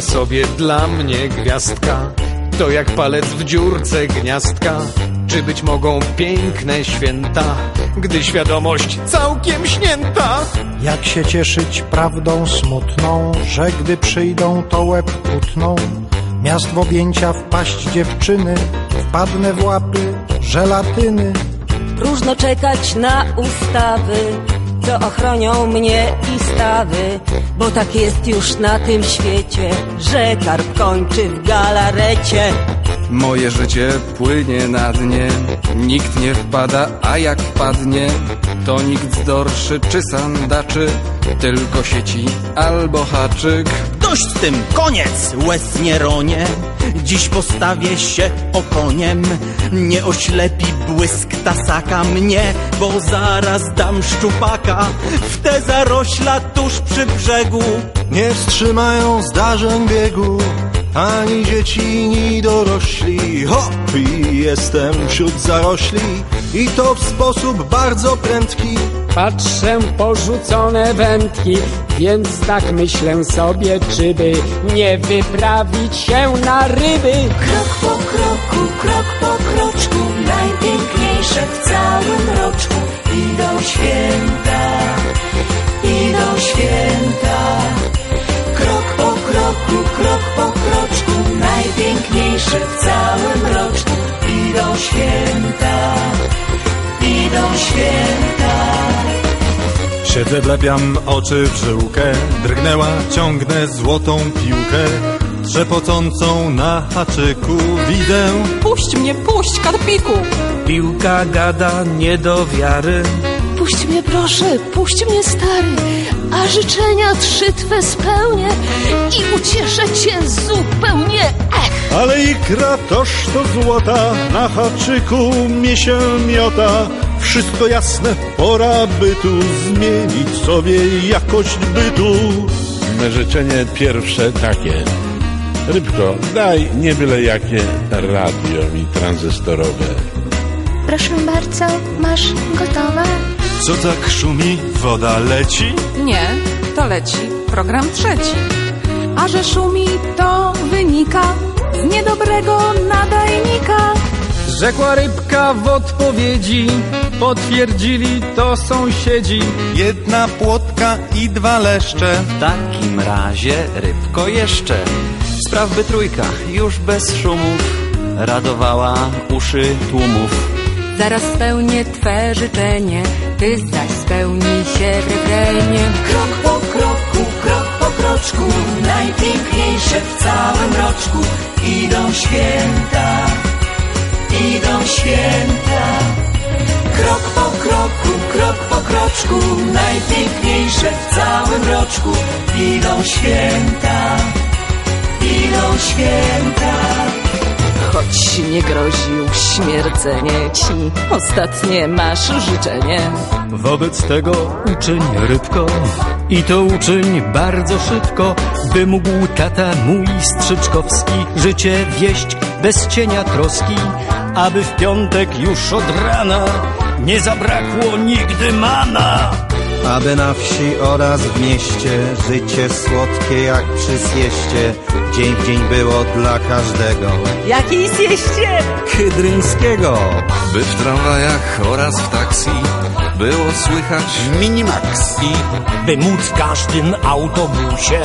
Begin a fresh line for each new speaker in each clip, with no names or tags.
Sobie dla mnie gwiazdka, to jak palec w dziurce gniazdka. Czy być mogą piękne święta, gdy świadomość całkiem śnięta?
Jak się cieszyć prawdą smutną, że gdy przyjdą to łeb utną. Miast w objęcia wpaść dziewczyny, wpadnę w łapy żelatyny.
Próżno czekać na ustawy, co ochronią mnie i stawy, bo tak jest już na tym świecie, że karp kończy w galarecie.
Moje życie płynie na dnie, nikt nie wpada, a jak wpadnie, to nikt zdorszy czy sandaczy, tylko sieci albo haczyk.
Dość z tym, koniec, łez nie ronie. Dziś postawię się okoniem. Nie oślepi błysk tasaka mnie, bo zaraz dam szczupaka w te zarośla tuż przy brzegu.
Nie wstrzymają zdarzeń biegu ani dzieci, ni dorośli. Hop, i jestem wśród zarośli i to w sposób bardzo prędki.
Patrzę porzucone wędki, więc tak myślę sobie, czy by nie wyprawić się na ryby.
Krok po kroku, krok
Siedzę, wlepiam oczy w żyłkę, drgnęła, ciągnę złotą piłkę. Trzepocącą na haczyku widzę
Puść mnie, puść, karpiku!
Piłka gada nie do wiary.
Puść mnie proszę, puść mnie stary, a życzenia trzy twe spełnię i ucieszę cię zupełnie. Ech!
Ale ikra toż to złota, na haczyku mnie się miota. Wszystko jasne, pora by tu zmienić sobie jakość bytu.
Życzenie pierwsze takie. Rybko, daj nie byle jakie radio mi tranzystorowe.
Proszę bardzo, masz gotowe?
Co tak szumi, woda leci?
Nie, to leci program trzeci. A że szumi, to wynika z niedobrego nadajnika.
Rzekła rybka w odpowiedzi, potwierdzili to sąsiedzi.
Jedna płotka i dwa leszcze.
W takim razie rybko jeszcze. Spraw by trójka, już bez szumów, radowała uszy tłumów.
Zaraz spełnię twe życzenie, ty zaś spełnij się w refrenie.
Krok po kroku, krok po kroczku, najpiękniejsze w całym roczku. Idą święta, idą święta. Krok po kroku, krok po kroczku, najpiękniejsze w całym roczku. Idą święta, idą święta.
Choć nie groził śmierdzenie ci, ostatnie masz życzenie.
Wobec tego uczyń rybko i to uczyń bardzo szybko, by mógł tata mój Strzyczkowski życie wieść bez cienia troski, aby w piątek już od rana nie zabrakło nigdy mana.
Aby na wsi oraz w mieście życie słodkie jak przy sieście dzień w dzień było dla każdego.
Jakiej zjeście?
Kydryńskiego.
By w tramwajach oraz w taksi było słychać
Minimax.
i
By móc w każdym autobusie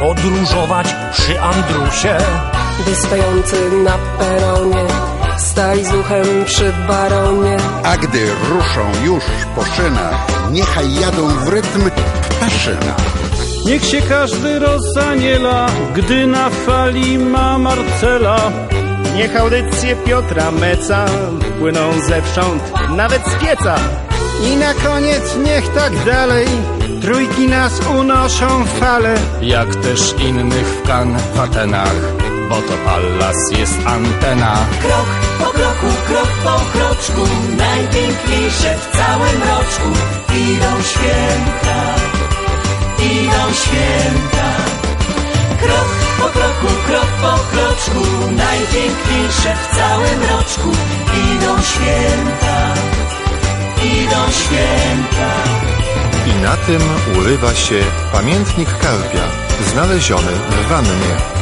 podróżować przy Andrusie.
By stojący na peronie stali z uchem przy baronie.
A gdy ruszą już po szynach, niechaj jadą w rytm ptaszyna.
Niech się każdy rozaniela, gdy na fali ma Marcela. Niech audycje Piotra Meca płyną zewsząd, nawet z pieca. I na koniec niech tak dalej, trójki nas unoszą w fale. Jak też innych w kan w Atenach, bo to Pallas jest antena.
Krok po kroku, krok po kroczku, najpiękniejsze w całym roczku. Idą święta, idą święta. Krok po kroku, krok po kroczku, najpiękniejsze w całym roczku. Idą święta, idą święta.
I na tym urywa się pamiętnik karpia, znaleziony w wannie.